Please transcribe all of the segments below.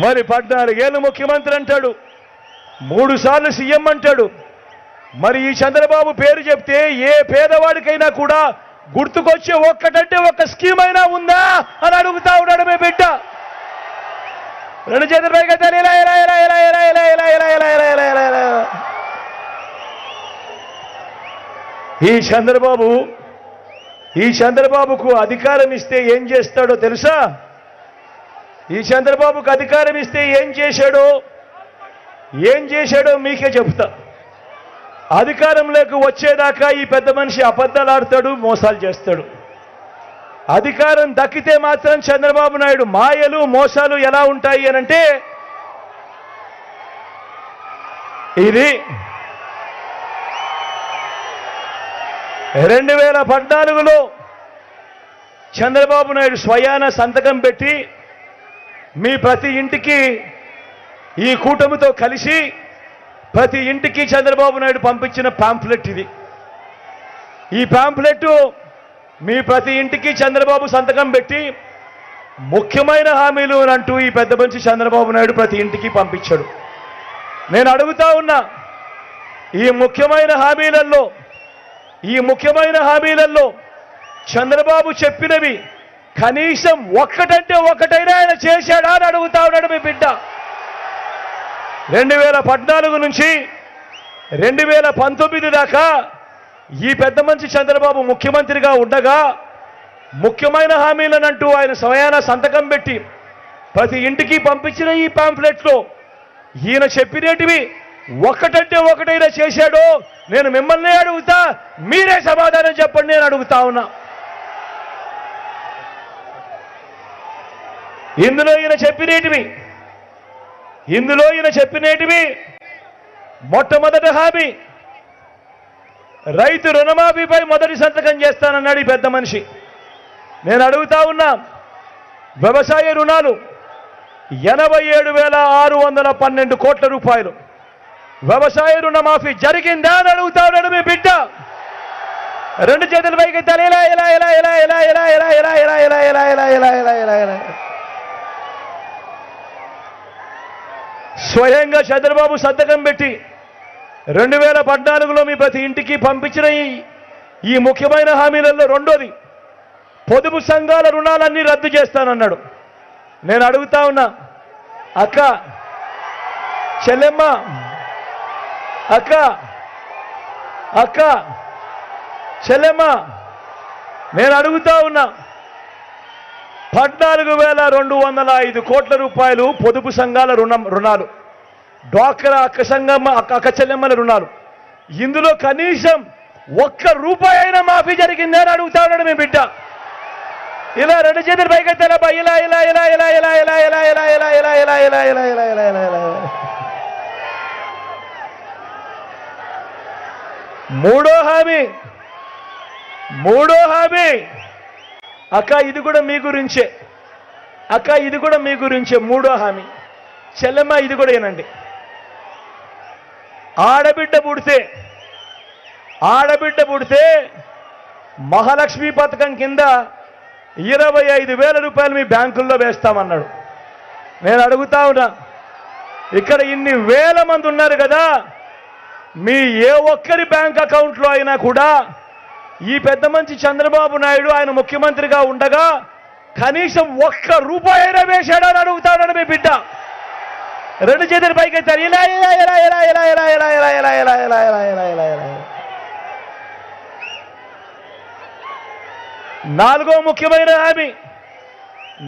మరి పద్నాలుగేళ్ళు ముఖ్యమంత్రి అంటాడు మూడు సార్లు సీఎం అంటాడు మరి ఈ చంద్రబాబు పేరు చెప్తే ఏ పేదవాడికైనా కూడా గుర్తుకొచ్చే ఒక్కటంటే ఒక్క స్కీమ్ అయినా ఉందా అని అడుగుతా ఉన్నాడు మీ బిడ్డ రెండు ఎలా ఎలా ఈ చంద్రబాబు ఈ చంద్రబాబుకు అధికారం ఇస్తే ఏం చేస్తాడో తెలుసా ఈ చంద్రబాబుకు అధికారం ఇస్తే ఏం చేశాడో? ఏం చేశాడో మీకే చెప్తా. అధికారంలోకి వచ్చేదాకా ఈ పెద్ద మనిషి అబద్ధాలు ఆడతాడు మోసాలు చేస్తాడు. అధికారం దక్కితే మాత్రం చంద్రబాబు నాయుడు మాయలు మోసాలు ఎలా ఉంటాయి అనంటే ఇది రెండు వేల పద్నాలుగులో చంద్రబాబు నాయుడు స్వయాన సంతకం పెట్టి మీ ప్రతి ఇంటికి ఈ కూటమితో కలిసి ప్రతి ఇంటికి చంద్రబాబు నాయుడు పంపించిన పాంఫ్లెట్ ఇది. ఈ పాంఫ్లెట్ మీ ప్రతి ఇంటికి చంద్రబాబు సంతకం పెట్టి ముఖ్యమైన హామీలు అని అంటూ ఈ పెద్ద మంచి చంద్రబాబు నాయుడు ప్రతి ఇంటికి పంపించాడు. నేను అడుగుతా ఉన్నా ఈ ముఖ్యమైన హామీలలో ఈ ముఖ్యమైన హామీలలో చంద్రబాబు చెప్పినవి కనీసం ఒక్కటంటే ఒక్కటైనా ఆయన చేశాడా అని అడుగుతా ఉన్నాడు మీ బిడ్డ. రెండు వేల పద్నాలుగు నుంచి రెండు వేల పంతొమ్మిది దాకా ఈ పెద్ద మంచి చంద్రబాబు ముఖ్యమంత్రిగా ఉండగా ముఖ్యమైన హామీలనంటూ ఆయన స్వయాన సంతకం పెట్టి ప్రతి ఇంటికి పంపించిన ఈ పాంప్లెట్లో ఈయన చెప్పినటివి ఒకటంటే ఒకటైనా చేశాడో నేను మిమ్మల్ని అడుగుతా మీరే సమాధానం చెప్పండి నేను అడుగుతా ఉన్నా. ఇందులో ఈయన చెప్పినేటివి ఇందులో ఈయన చెప్పినేటివి మొట్టమొదటి హామీ రైతు రుణమాఫీపై మొదటి సంతకం చేస్తానన్నాడు ఈ పెద్ద మనిషి నేను అడుగుతా ఉన్నా వ్యవసాయ రుణాలు ఎనభై ఏడు వేల ఆరు వందల పన్నెండు కోట్ల రూపాయలు వ్యవసాయ రుణమాఫీ జరిగిందా అని అడుగుతా ఉన్నాడు మీ బిడ్డ రెండు చేతుల పైకి తల ఇలా ఇలా ఇలా ఇలా ఇలా ఇలా ఇలా ఇలా ఇలా ఇలా ఇలా ఇలా ఇలా ఇలా ఇలా ఇలా స్వయంగా చంద్రబాబు సంతకం పెట్టి రెండు వేల పద్నాలుగులో మీ ప్రతి ఇంటికి పంపించిన ఈ ముఖ్యమైన హామీలలో రెండోది పొదుపు సంఘాల రుణాలన్నీ రద్దు చేస్తానన్నాడు. నేను అడుగుతా ఉన్నా అక్క చెల్లెమ్మ అక్క అక్క చెల్లెమ్మ నేను అడుగుతా ఉన్నా పద్నాలుగు వేల రెండు వందల ఐదు కోట్ల రూపాయలు పొదుపు సంఘాల రుణం రుణాలు డ్వాక్రా అక్క సంఘం అక్క చెల్లెమ్మల రుణాలు ఇందులో కనీసం ఒక్క రూపాయి అయినా మాఫీ జరిగిందని అడుగుతా ఉన్నాడు మీ బిడ్డ ఇలా రెండు చేతులు పైకెత్తారా బా ఇలా ఇలా ఇలా ఇలా ఇలా ఇలా ఇలా ఇలా ఇలా ఇలా ఇలా ఇలా ఇలా ఇలా ఇలా ఇలా ఇలా మూడో హామీ మూడో హామీ అక్క ఇది కూడా మీ గురించే. అక్క ఇది కూడా మీ గురించే. మూడో హామీ. చెల్లెమ్మ ఇది కూడా ఏనండి ఆడబిడ్డ పుడితే ఆడబిడ్డ పుడితే మహాలక్ష్మి పథకం కింద ఇరవై ఐదు వేల రూపాయలు మీ బ్యాంకుల్లో వేస్తామన్నాడు. నేను అడుగుతా ఉన్నా ఇక్కడ ఇన్ని వేల మంది ఉన్నారు కదా మీ ఏ ఒక్కరి బ్యాంక్ అకౌంట్లో అయినా కూడా ఈ పెద్ద మంచి చంద్రబాబు నాయుడు ఆయన ముఖ్యమంత్రిగా ఉండగా కనీసం ఒక్క రూపాయి అయినా వేశాడని అడుగుతాడని మీ బిడ్డ రెండు చేతుల పైకి ఎత్తారు ఇలా ఇలా ఇలా ఇలా ఇలా ఇలా ఇలా ఇలా ఇలా ఇలా ఇలా ఇలా ఇలా ఇలా ఇలా నాలుగో ముఖ్యమైన హామీ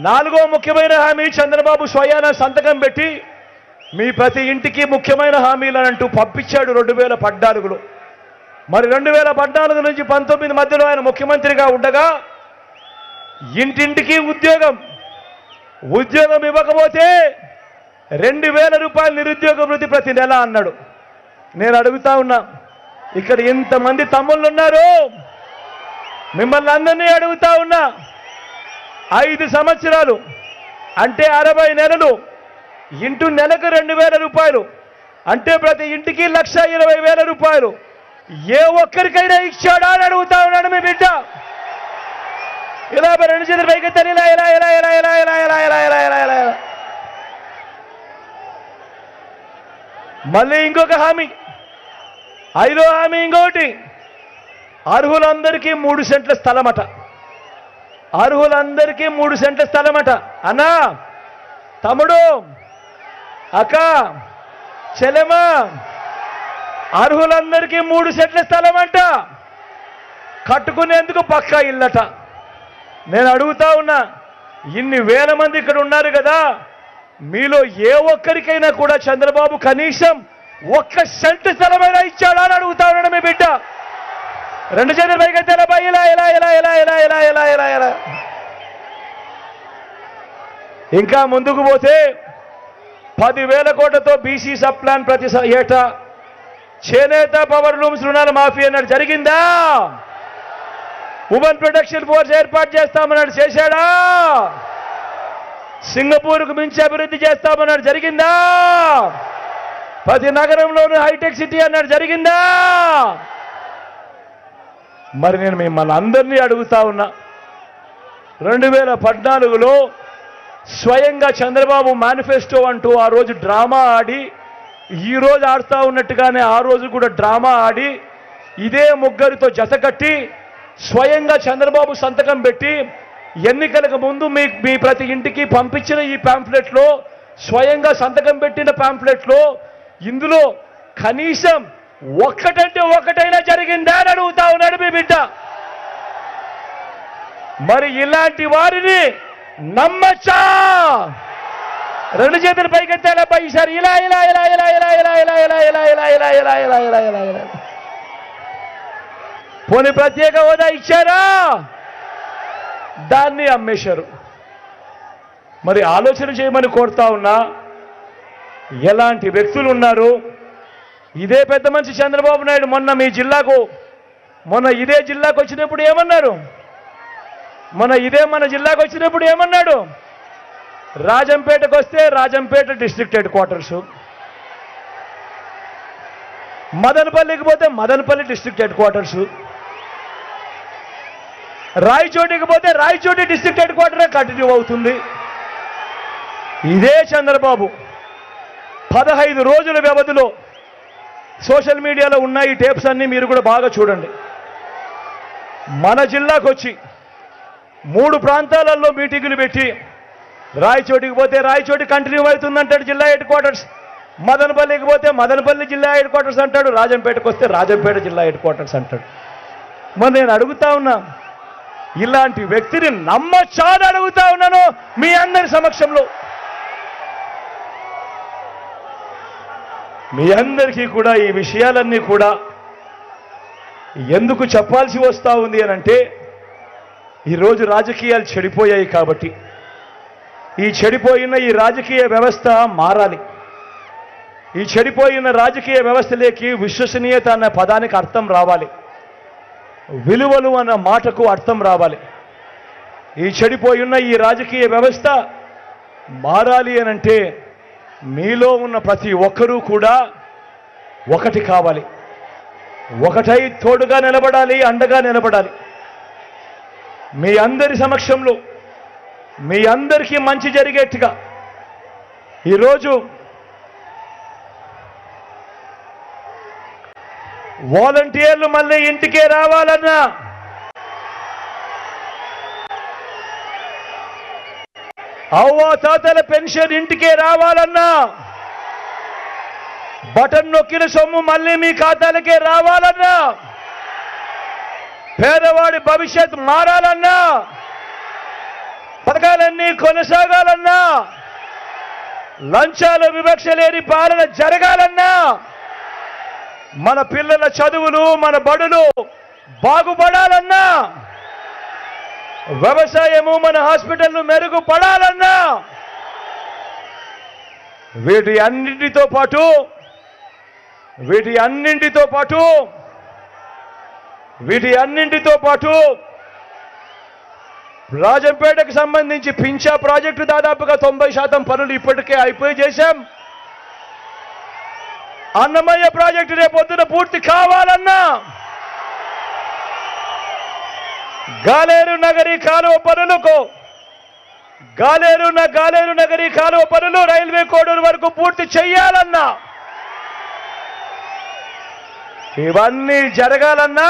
నాలుగో ముఖ్యమైన హామీ చంద్రబాబు స్వయాన సంతకం పెట్టి మీ ప్రతి ఇంటికి ముఖ్యమైన హామీలను అంటూ పంపించాడు రెండు వేల పద్నాలుగులో మరి రెండు వేల పద్నాలుగు నుంచి పంతొమ్మిది మధ్యలో ఆయన ముఖ్యమంత్రిగా ఉండగా ఇంటింటికి ఉద్యోగం. ఉద్యోగం ఇవ్వకపోతే రెండు వేల రూపాయల నిరుద్యోగ వృత్తి ప్రతి నెల అన్నాడు. నేను అడుగుతా ఉన్నా ఇక్కడ ఇంతమంది తమ్ముళ్ళు ఉన్నారు మిమ్మల్ని అందరినీ అడుగుతా ఉన్నా ఐదు సంవత్సరాలు అంటే అరవై నెలలు ఇంటూ నెలకు రెండు వేల రూపాయలు అంటే ప్రతి ఇంటికి లక్ష ఇరవై వేల రూపాయలు. ఏ ఒక్కరికైనా ఇచ్చాడా అని అడుగుతా ఉన్నాడు మీ బిడ్డ ఇలా రెండు చేతులు పైకి ఎత్తారు. ఇలా ఇలా ఇలా ఇలా ఇలా ఇలా ఇలా ఇలా ఇలా ఇలా ఇలా ఇలా మళ్ళీ ఇంకొక హామీ ఐదో హామీ ఇంకోటి అర్హులందరికీ మూడు సెంట్ల స్థలమట అర్హులందరికీ మూడు సెంట్ల స్థలమట అన్నా తమ్ముడు అక్క చెలమా అర్హులందరికీ మూడు సెట్ల స్థలం అంట కట్టుకునేందుకు పక్కా ఇల్లట. నేను అడుగుతా ఉన్నా ఇన్ని వేల మంది ఇక్కడ ఉన్నారు కదా మీలో ఏ ఒక్కరికైనా కూడా చంద్రబాబు కనీసం ఒక్క సెంటు స్థలమైనా ఇచ్చాడా అని అడుగుతా ఉన్నాడు మీ బిడ్డ. రెండు చేతులు పైకి ఎత్తారా ఇలా ఇలా ఇలా ఇలా ఇలా ఇలా ఇలా ఇలా ఇలా. ఇంకా ముందుకు పోతే పదివేల కోట్లతో బీసీ సబ్ ప్లాన్ ప్రతి ఏటా చేనేత పవర్ లూమ్స్ రుణాల మాఫీ అన్నాడు. జరిగిందా? ఉమెన్ ప్రొటెక్షన్ ఫోర్స్ ఏర్పాటు చేస్తామన్నాడు. చేశాడా? సింగపూర్కు మించి అభివృద్ధి చేస్తామన్నాడు. జరిగిందా? ప్రతి నగరంలోనూ హైటెక్ సిటీ అన్నాడు. జరిగిందా? మరి నేను మిమ్మల్ని అందరినీ అడుగుతా ఉన్నా. రెండు వేల పద్నాలుగులో స్వయంగా చంద్రబాబు మేనిఫెస్టో అంటూ ఆ రోజు డ్రామా ఆడి ఈరోజు ఆడుతూ ఉన్నట్టుగానే ఆ రోజు కూడా డ్రామా ఆడి ఇదే ముగ్గురితో జతకట్టి స్వయంగా చంద్రబాబు సంతకం పెట్టి ఎన్నికలకు ముందు మీ మీ ప్రతి ఇంటికి పంపించిన ఈ ప్యాంప్లెట్లో స్వయంగా సంతకం పెట్టిన ప్యాంప్లెట్లో ఇందులో కనీసం ఒక్కటంటే ఒక్కటైనా జరిగిందా అని అడుగుతా ఉన్నాడు మీ బిడ్డ. మరి ఇలాంటి వారిని నమ్మచ్చా? రెండు చేతులు పైకెత్తాలా పై ఈసారి ఇలా ఇలా ఇలా ఇలా ఇలా ఇలా ఇలా ఇలా ఇలా ఇలా ఇలా ఇలా ఇలా ఇలా ఇలా ఇలా పోనీ ప్రత్యేక హోదా ఇచ్చారా దాన్ని అమ్మేశారు మరి ఆలోచన చేయమని కోరుతా ఉన్నా ఎలాంటి వ్యక్తులు ఉన్నారు ఇదే పెద్ద మనిషి చంద్రబాబు నాయుడు మొన్న మీ జిల్లాకు మొన్న ఇదే జిల్లాకు వచ్చినప్పుడు ఏమన్నారు మొన్న ఇదే మన జిల్లాకు వచ్చినప్పుడు ఏమన్నాడు రాజంపేటకు వస్తే రాజంపేట డిస్ట్రిక్ట్ హెడ్ క్వార్టర్స్. మదనపల్లికి పోతే మదనపల్లి డిస్ట్రిక్ట్ హెడ్ క్వార్టర్స్. రాయచోటికి పోతే Rayachoti district headquarter continue అవుతుంది. ఇదే చంద్రబాబు. పదహైదు రోజుల వ్యవధిలో సోషల్ మీడియాలో ఉన్న ఈ టేప్స్ అన్ని మీరు కూడా బాగా చూడండి. మన జిల్లాకు వచ్చి మూడు ప్రాంతాలలో మీటింగులు పెట్టి రాయచోటికి పోతే రాయచోటి కంటిన్యూ అవుతుందంటాడు జిల్లా హెడ్ క్వార్టర్స్. మదనపల్లికి పోతే మదనపల్లి జిల్లా హెడ్ క్వార్టర్స్ అంటాడు. రాజంపేటకు వస్తే రాజంపేట జిల్లా హెడ్ క్వార్టర్స్ అంటాడు. మరి నేను అడుగుతా ఉన్నా ఇలాంటి వ్యక్తిని నమ్మచ్చా అని అడుగుతా ఉన్నాను మీ అందరి సమక్షంలో. మీ అందరికీ కూడా ఈ విషయాలన్నీ కూడా ఎందుకు చెప్పాల్సి వస్తా ఉంది అని అంటే ఈరోజు రాజకీయాలు చెడిపోయాయి కాబట్టి. ఈ చెడిపోయిన ఈ రాజకీయ వ్యవస్థ మారాలి. ఈ చెడిపోయిన రాజకీయ వ్యవస్థలోకి విశ్వసనీయత అన్న పదానికి అర్థం రావాలి. విలువలు అన్న మాటకు అర్థం రావాలి. ఈ చెడిపోయిన ఈ రాజకీయ వ్యవస్థ మారాలి అనంటే మీలో ఉన్న ప్రతి ఒక్కరూ కూడా ఒకటి కావాలి. ఒకటై తోడుగా నిలబడాలి అండగా నిలబడాలి. మీ అందరి సమక్షంలో మీ అందరికీ మంచి జరిగేట్టుగా. ఈరోజు వాలంటీర్లు మళ్ళీ ఇంటికే రావాలన్నా. అవ్వ తాతల పెన్షన్ ఇంటికే రావాలన్నా. బటన్ నొక్కిన సొమ్ము మళ్ళీ మీ ఖాతాలకే రావాలన్నా. పేదవాడి భవిష్యత్ మారాలన్నా. పథకాలన్నీ కొనసాగాలన్నా లంచాలు వివక్ష లేని పాలన జరగాలన్నా మన పిల్లల చదువులు మన బడులు బాగుపడాలన్నా వ్యవసాయము మన హాస్పిటల్ను మెరుగుపడాలన్నా వీటి అన్నింటితో పాటు వీటి అన్నింటితో పాటు వీటి అన్నింటితో పాటు రాజంపేటకు సంబంధించి పింఛా ప్రాజెక్టు దాదాపుగా తొంభై శాతం పనులు ఇప్పటికే అయిపోయి చేశాం. అన్నమయ్య ప్రాజెక్టు రేపొద్దున పూర్తి కావాలన్నా. గాలేరు నగరి కాలువ పనులకు గాలేరు గాలేరు నగరి కాలువ పనులు రైల్వే కోడూరు వరకు పూర్తి చేయాలన్నా ఇవన్నీ జరగాలన్నా.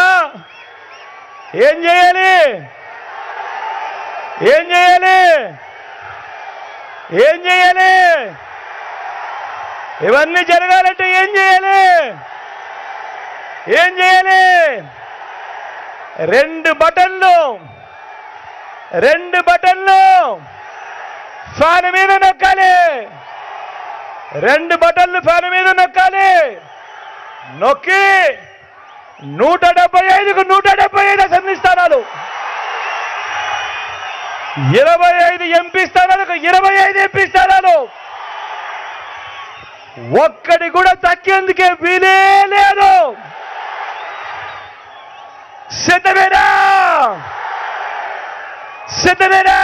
ఏం చేయాలి? ఏం చేయాలి? ఏం చేయాలి? ఇవన్నీ జరగాలంటే ఏం చేయాలి? ఏం చేయాలి? రెండు బటన్లు రెండు బటన్లు ఫ్యాన్ మీద నొక్కాలి. రెండు బటన్లు ఫ్యాన్ మీద నొక్కాలి. నొక్కి నూట డెబ్బై ఐదుకు నూట డెబ్బై ఐదు అసెంబ్లీ స్థానాలు. ఇరవై ఐదు ఎంపీ స్థానాలకు ఇరవై ఐదు ఎంపీ స్థానాలు. ఒక్కడి కూడా తగ్గేందుకే వీలే లేదు. సిద్ధమేనా? సిద్ధమేనా?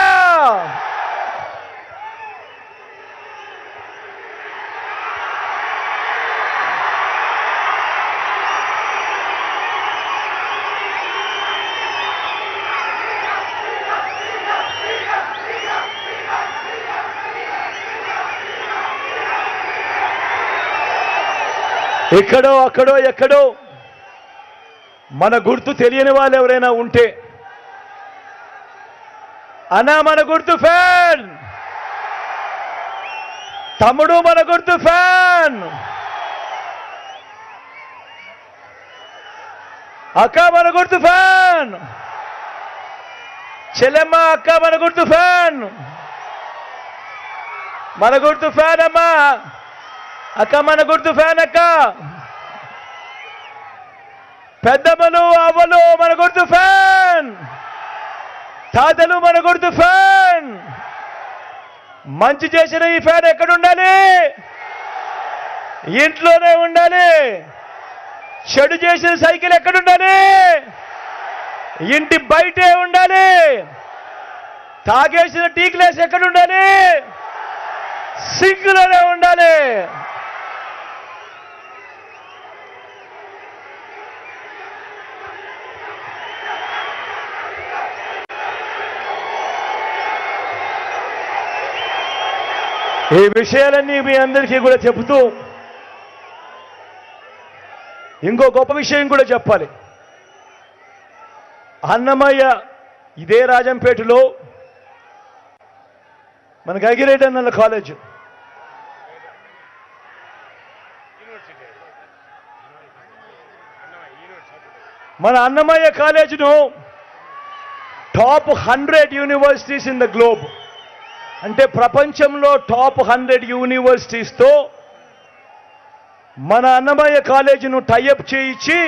ఎక్కడో అక్కడో ఎక్కడో. మన గుర్తు తెలియని వాళ్ళు ఎవరైనా ఉంటే. అన్నా మన గుర్తు ఫ్యాన్. తమ్ముడు మన గుర్తు ఫ్యాన్. అక్క మన గుర్తు ఫ్యాన్. చెల్లెమ్మ అక్క మన గుర్తు ఫ్యాన్. మన గుర్తు ఫ్యాన్ అమ్మా. అక్క మన గుర్తు ఫ్యాన్ అక్క. పెద్దమ్మలు అవ్వలు మన గుర్తు ఫ్యాన్. తాతలు మన గుర్తు ఫ్యాన్. మంచి చేసిన ఈ ఫ్యాన్ ఎక్కడ ఉండాలి ఇంట్లోనే ఉండాలి. చెడు చేసిన సైకిల్ ఎక్కడ ఉండాలి ఇంటి బయటే ఉండాలి. తాగేసిన టీ గ్లాస్ ఎక్కడ ఉండాలి సింక్లోనే ఉండాలి. ఈ విషయాలన్నీ మీ అందరికీ కూడా చెబుతూ ఇంకో గొప్ప విషయం కూడా చెప్పాలి. అన్నమయ్య ఇదే రాజంపేటలో మనకి అగిరేట్ అన్న కాలేజ్. మన Annamayya కాలేజీను top hundred universities in the globe. అంటే ప్రపంచంలో టాప్ హండ్రెడ్ యూనివర్సిటీస్తో మన అన్నమయ్య కాలేజీను టైఅప్ చేయించి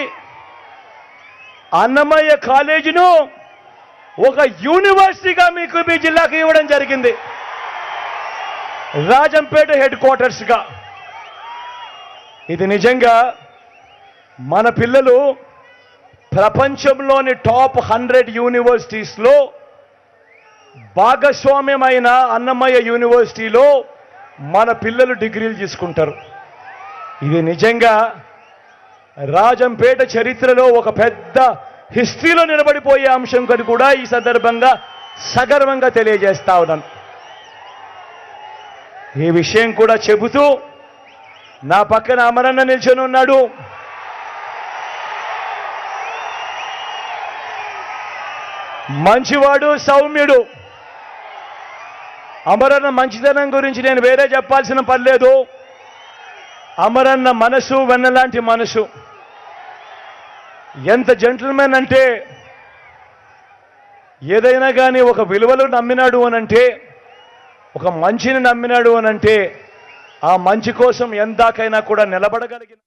అన్నమయ్య కాలేజీను ఒక యూనివర్సిటీగా మీకు మీ జిల్లాకు ఇవ్వడం జరిగింది. రాజంపేట హెడ్ క్వార్టర్స్గా. ఇది నిజంగా మన పిల్లలు ప్రపంచంలోని టాప్ హండ్రెడ్ యూనివర్సిటీస్లో భాగస్వామ్యమైన అన్నమయ్య యూనివర్సిటీలో మన పిల్లలు డిగ్రీలు తీసుకుంటారు. ఇది నిజంగా రాజంపేట చరిత్రలో ఒక పెద్ద హిస్టరీలో నిలబడిపోయే అంశం కని కూడా ఈ సందర్భంగా సగర్వంగా తెలియజేస్తా ఉన్నాను ఈ విషయం కూడా చెబుతూ నా పక్కన అమరన్న నిల్చొని ఉన్నాడు. మంచివాడు సౌమ్యుడు. అమరన్న మంచితనం గురించి నేను వేరే చెప్పాల్సిన పర్లేదు అమరన్న మనసు వెన్నలాంటి మనసు. ఎంత జెంటిల్మెన్ అంటే ఏదైనా కానీ ఒక విలువలు నమ్మినాడు అనంటే ఒక మంచిని నమ్మినాడు అనంటే ఆ మంచి కోసం ఎందాకైనా కూడా నిలబడగలిగిన